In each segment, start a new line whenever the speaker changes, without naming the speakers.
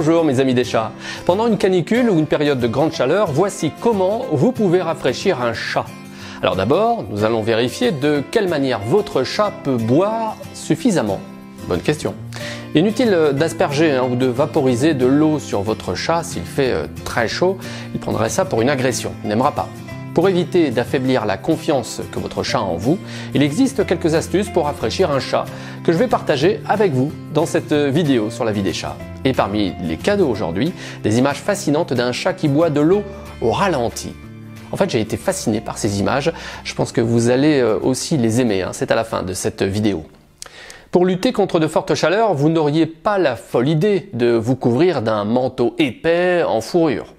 Bonjour mes amis des chats. Pendant une canicule ou une période de grande chaleur, voici comment vous pouvez rafraîchir un chat. Alors d'abord, nous allons vérifier de quelle manière votre chat peut boire suffisamment. Bonne question. Inutile d'asperger hein, ou de vaporiser de l'eau sur votre chat s'il fait euh, très chaud, il prendrait ça pour une agression, il n'aimera pas. Pour éviter d'affaiblir la confiance que votre chat a en vous, il existe quelques astuces pour rafraîchir un chat que je vais partager avec vous dans cette vidéo sur la vie des chats. Et parmi les cadeaux aujourd'hui, des images fascinantes d'un chat qui boit de l'eau au ralenti. En fait, j'ai été fasciné par ces images. Je pense que vous allez euh, aussi les aimer. Hein. C'est à la fin de cette vidéo. Pour lutter contre de fortes chaleurs, vous n'auriez pas la folle idée de vous couvrir d'un manteau épais en fourrure.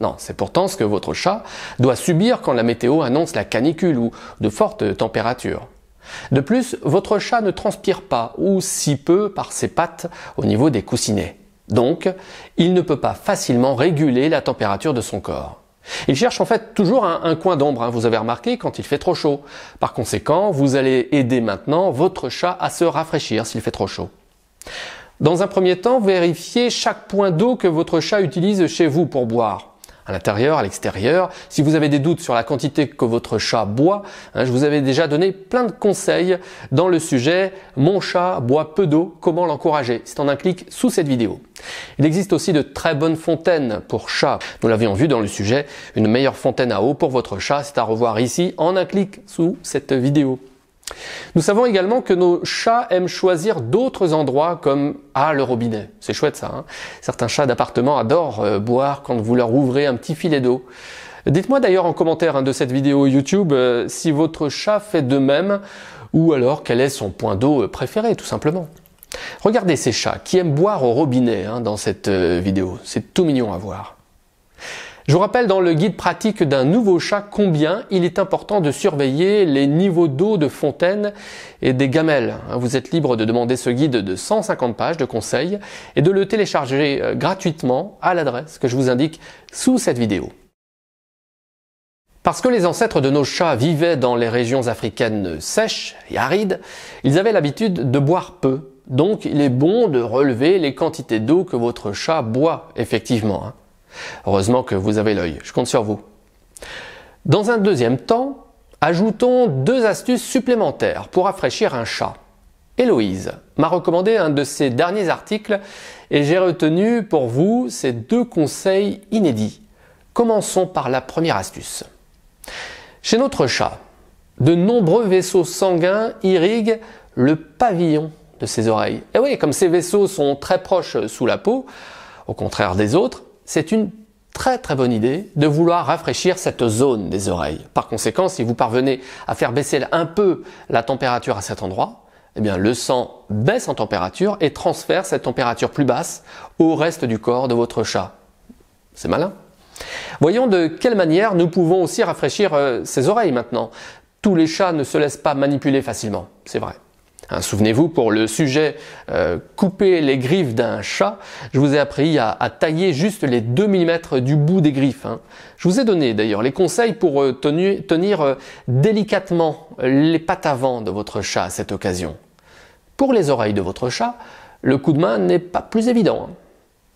Non, c'est pourtant ce que votre chat doit subir quand la météo annonce la canicule ou de fortes températures. De plus, votre chat ne transpire pas, ou si peu par ses pattes au niveau des coussinets. Donc, il ne peut pas facilement réguler la température de son corps. Il cherche en fait toujours un, coin d'ombre, hein, vous avez remarqué, quand il fait trop chaud. Par conséquent, vous allez aider maintenant votre chat à se rafraîchir s'il fait trop chaud. Dans un premier temps, vérifiez chaque point d'eau que votre chat utilise chez vous pour boire à l'intérieur, à l'extérieur. Si vous avez des doutes sur la quantité que votre chat boit, hein, je vous avais déjà donné plein de conseils dans le sujet Mon chat boit peu d'eau, comment l'encourager? C'est en un clic sous cette vidéo. Il existe aussi de très bonnes fontaines pour chats. Nous l'avions vu dans le sujet, une meilleure fontaine à eau pour votre chat, c'est à revoir ici en un clic sous cette vidéo. Nous savons également que nos chats aiment choisir d'autres endroits comme ah le robinet. C'est chouette ça. Hein Certains chats d'appartement adorent euh, boire quand vous leur ouvrez un petit filet d'eau. Dites-moi d'ailleurs en commentaire hein, de cette vidéo YouTube euh, si votre chat fait de même ou alors quel est son point d'eau euh, préféré tout simplement. Regardez ces chats qui aiment boire au robinet hein, dans cette vidéo. C'est tout mignon à voir. Je vous rappelle dans le guide pratique d'un nouveau chat combien il est important de surveiller les niveaux d'eau de fontaine et des gamelles. Vous êtes libre de demander ce guide de 150 pages de conseils et de le télécharger euh, gratuitement à l'adresse que je vous indique sous cette vidéo. Parce que les ancêtres de nos chats vivaient dans les régions africaines sèches et arides, ils avaient l'habitude de boire peu. Donc il est bon de relever les quantités d'eau que votre chat boit effectivement. Heureusement que vous avez l'œil, je compte sur vous. Dans un deuxième temps, ajoutons deux astuces supplémentaires pour rafraîchir un chat. Héloïse m'a recommandé un de ses derniers articles et j'ai retenu pour vous ces deux conseils inédits. Commençons par la première astuce. Chez notre chat, de nombreux vaisseaux sanguins irriguent le pavillon de ses oreilles. Et oui, comme ces vaisseaux sont très proches sous la peau, au contraire des autres, c'est une très très bonne idée de vouloir rafraîchir cette zone des oreilles. Par conséquent, si vous parvenez à faire baisser un peu la température à cet endroit, eh bien le sang baisse en température et transfère cette température plus basse au reste du corps de votre chat. C'est malin. Voyons de quelle manière nous pouvons aussi rafraîchir euh, ses oreilles maintenant. Tous les chats ne se laissent pas manipuler facilement, c'est vrai. Hein, souvenez-vous, pour le sujet euh, couper les griffes d'un chat, je vous ai appris à, tailler juste les 2 mm du bout des griffes. Hein. Je vous ai donné d'ailleurs les conseils pour euh, tenir, euh, délicatement les pattes avant de votre chat à cette occasion. Pour les oreilles de votre chat, le coup de main n'est pas plus évident. Hein.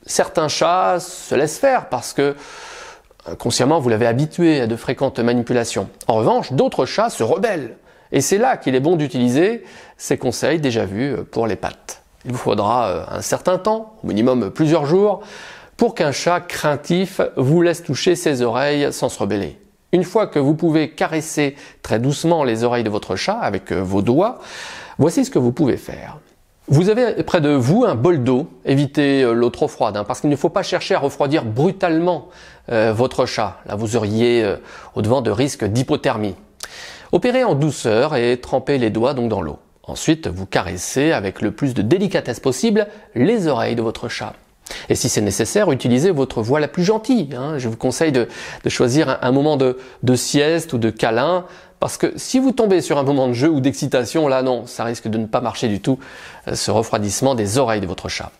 Certains chats se laissent faire parce que consciemment vous l'avez habitué à de fréquentes manipulations. En revanche, d'autres chats se rebellent et c'est là qu'il est bon d'utiliser ces conseils déjà vus pour les pattes. Il vous faudra euh, un certain temps, au minimum plusieurs jours, pour qu'un chat craintif vous laisse toucher ses oreilles sans se rebeller. Une fois que vous pouvez caresser très doucement les oreilles de votre chat avec euh, vos doigts, voici ce que vous pouvez faire. Vous avez près de vous un bol d'eau, évitez euh, l'eau trop froide, hein, parce qu'il ne faut pas chercher à refroidir brutalement votre chat. Là, vous auriez au-devant de risques d'hypothermie. Opérez en douceur et trempez les doigts donc dans l'eau. Ensuite, vous caressez avec le plus de délicatesse possible les oreilles de votre chat. Et si c'est nécessaire, utilisez votre voix la plus gentille. Hein. Je vous conseille de, choisir un, moment de, sieste ou de câlin, parce que si vous tombez sur un moment de jeu ou d'excitation, là non, ça risque de ne pas marcher du tout, euh, ce refroidissement des oreilles de votre chat.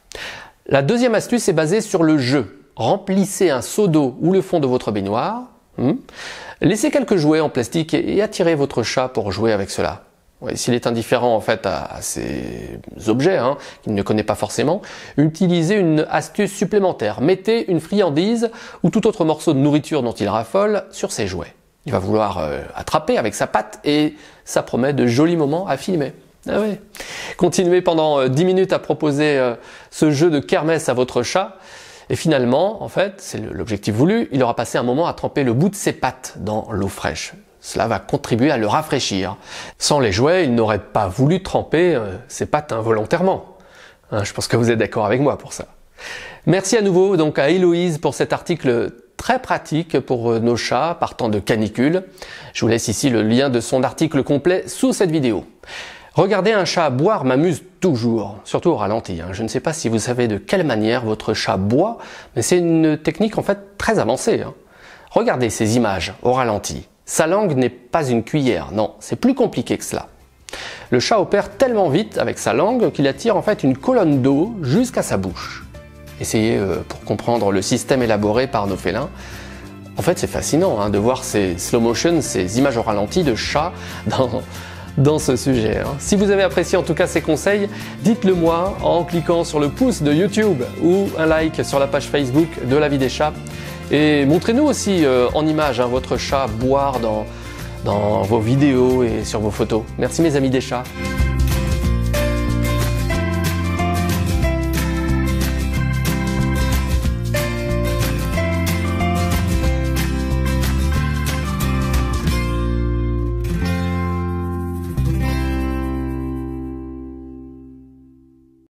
La deuxième astuce est basée sur le jeu. Remplissez un seau d'eau ou le fond de votre baignoire. Hmm? Laissez quelques jouets en plastique et attirez votre chat pour jouer avec cela. s'il est indifférent en fait à, ces objets hein, qu'il ne connaît pas forcément, utilisez une astuce supplémentaire. Mettez une friandise ou tout autre morceau de nourriture dont il raffole sur ses jouets. Il va vouloir euh, attraper avec sa patte et ça promet de jolis moments à filmer. Ah. Continuez pendant 10 euh, minutes à proposer euh, ce jeu de kermesse à votre chat. Et finalement, en fait, c'est l'objectif voulu, il aura passé un moment à tremper le bout de ses pattes dans l'eau fraîche. Cela va contribuer à le rafraîchir. Sans les jouets, il n'aurait pas voulu tremper euh, ses pattes involontairement. Hein, je pense que vous êtes d'accord avec moi pour ça. Merci à nouveau donc à Héloïse pour cet article très pratique pour nos chats partant de canicule. Je vous laisse ici le lien de son article complet sous cette vidéo. Regarder un chat boire m'amuse toujours, surtout au ralenti. Hein. Je ne sais pas si vous savez de quelle manière votre chat boit, mais c'est une technique en fait très avancée. Hein. Regardez ces images au ralenti. Sa langue n'est pas une cuillère, non, c'est plus compliqué que cela. Le chat opère tellement vite avec sa langue qu'il attire en fait une colonne d'eau jusqu'à sa bouche. Essayez euh, pour comprendre le système élaboré par nos félins. En fait, c'est fascinant hein, de voir ces slow motion, ces images au ralenti de chats dans, dans ce sujet. Hein. Si vous avez apprécié en tout cas ces conseils, dites-le moi en cliquant sur le pouce de YouTube ou un like sur la page Facebook de la vie des chats. Et montrez-nous aussi euh, en image hein, votre chat boire dans, dans vos vidéos et sur vos photos. Merci mes amis des chats.